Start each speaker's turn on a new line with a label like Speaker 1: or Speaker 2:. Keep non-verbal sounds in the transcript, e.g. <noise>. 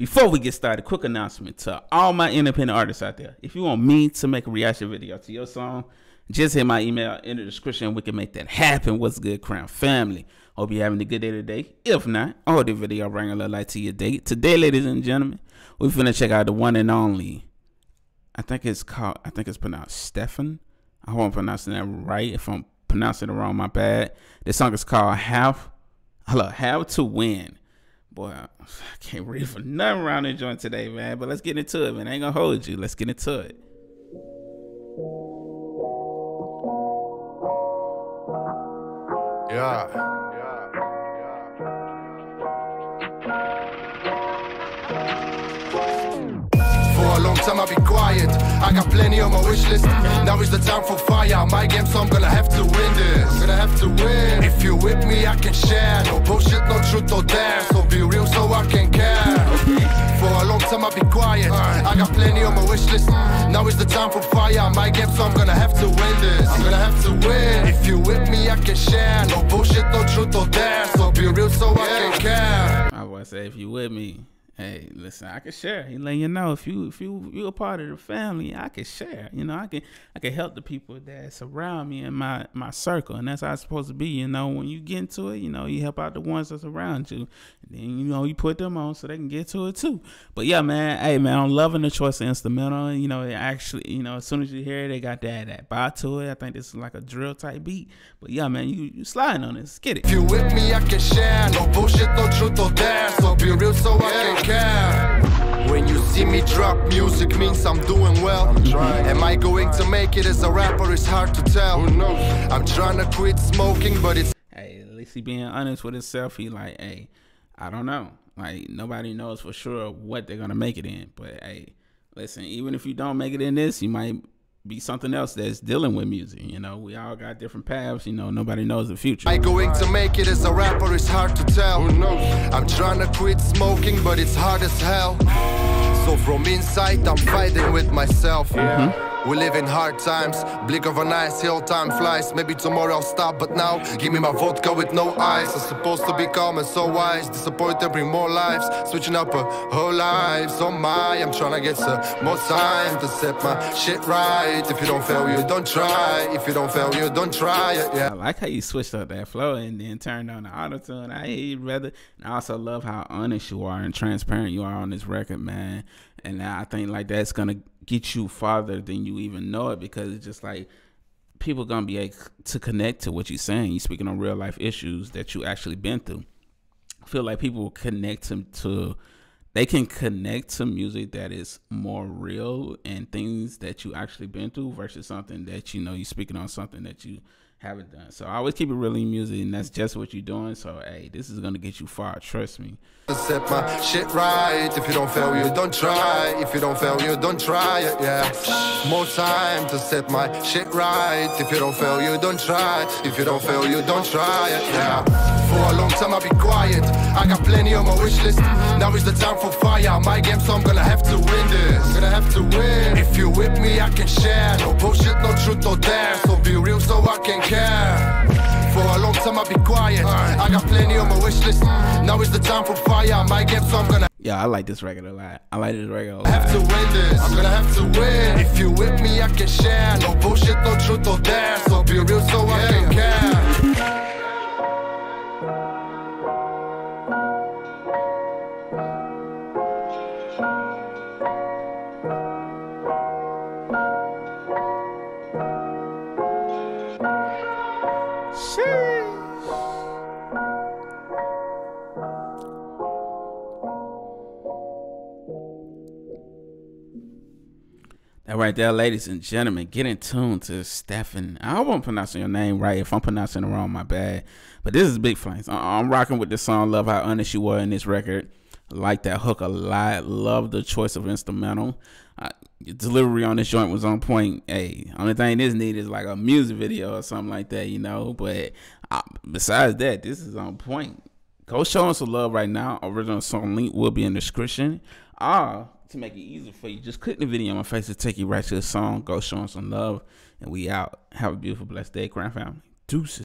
Speaker 1: Before we get started, quick announcement to all my independent artists out there. If you want me to make a reaction video to your song, just hit my email in the description. We can make that happen. What's good, Crown Family? Hope you're having a good day today. If not, I hope the video bring a little light to your day. Today, ladies and gentlemen, we're finna check out the one and only. I think it's called. I think it's pronounced Stefan. I hope I'm pronouncing that right. If I'm pronouncing it wrong, my bad. This song is called "Have." Hello, "Have to Win." Boy, <sighs> I can't read for nothing around the joint today, man. But let's get into it, man. I ain't gonna hold you. Let's get into it.
Speaker 2: Yeah. For a long time I'll be quiet. I got plenty on my wish list. Now is the time for fire. My game, so I'm gonna have to win this. Gonna have to win. If you with me, I can share. No bullshit, no truth or dare. So be real, so plenty on my wish list. Now is the time for fire. My game, so I'm gonna have to win this. I'm gonna have to win. If you with me, I can share. No bullshit, no truth or dare. So be real, so I can care.
Speaker 1: I was say if you with me, hey, listen, I can share. He letting you know if you if you you a part of the family, I can share. You know, I can I can help the people that surround me in my my circle, and that's how it's supposed to be. You know, when you get into it, you know, you help out the ones that's around you, and then you know you put them on so they can get to it too. But yeah, man, hey man, I'm loving the choice of instrumental. You know, it actually, you know, as soon as you hear it, they got that that bite to it. I think this is like a drill type beat. But yeah, man, you you sliding on this, get it.
Speaker 2: If you with me, I can share. No bullshit, no truth or dare. So be real, so I can care. When you see me drop music, means I'm doing well. Am I going to make it as a rapper? It's hard to tell. I'm trying to quit smoking, but it's
Speaker 1: hey, at least he being honest with himself. He like, hey, I don't know. Like nobody knows for sure what they're gonna make it in. But hey, listen, even if you don't make it in this, you might be something else that's dealing with music. You know, we all got different paths. You know, nobody knows the future.
Speaker 2: I going to make it as a rapper? It's hard to tell. I'm trying to quit smoking, but it's hard as hell. So from inside, I'm fighting with myself. Mm-hmm. We live in hard times. Blink of an eye, hill time flies. Maybe tomorrow I'll stop, but now give me my vodka with no ice. I'm supposed to be calm and so wise. Disappointed, bring more lives. Switching up a whole life. So my, I'm trying to get some more time to set my shit right. If you don't fail, you don't try. If you don't fail, you don't try. Yeah.
Speaker 1: I like how you switched up that flow and then turned on the auto tune. I hear you, brother. And I also love how honest you are and transparent you are on this record, man. And I think like that's gonna get you farther than you even know it because it's just like people gonna be able to connect to what you're saying. You're speaking on real life issues that you actually been through. I feel like people will connect to, to they can connect to music that is more real and things that you actually been through versus something that you know you're speaking on something that you haven't done. So I always keep it really music, and that's just what you're doing. So hey, this is gonna get you far. Trust me.
Speaker 2: set my shit right. If you don't fail, you don't try. If you don't fail, you don't try it, yeah. More time to set my shit right. If you don't fail, you don't try. If you don't fail, you don't try it, yeah. For a long time, I'll be quiet. I got plenty on my wish list. Now is the time for fire. My game, so I'm gonna have to win this. Gonna have to win. If you with me, I can share. No bullshit, no truth or dare. So be real, so I can care. For a long time I'll be quiet. I got plenty on my wish list. Now is the time for fire. My game, so I'm gonna
Speaker 1: Yeah, I like this record a lot. I like this record a
Speaker 2: have to
Speaker 1: lot.
Speaker 2: win this. I'm gonna have to win. If you with me,
Speaker 1: That right there, ladies and gentlemen, get in tune to Stefan. I hope I'm pronouncing your name right. If I'm pronouncing it wrong, my bad. But this is Big Flames. I- I'm rocking with this song. Love how honest you were in this record. Like that hook a lot. Love the choice of instrumental. Delivery on this joint was on point. Hey, only thing this need is like a music video or something like that, you know. But besides that, this is on point. Go show us some love right now. Original song link will be in the description. Ah, to make it easier for you, just click the video on my face to take you right to the song. Go show us some love, and we out. Have a beautiful, blessed day, Crown Family. Deuces.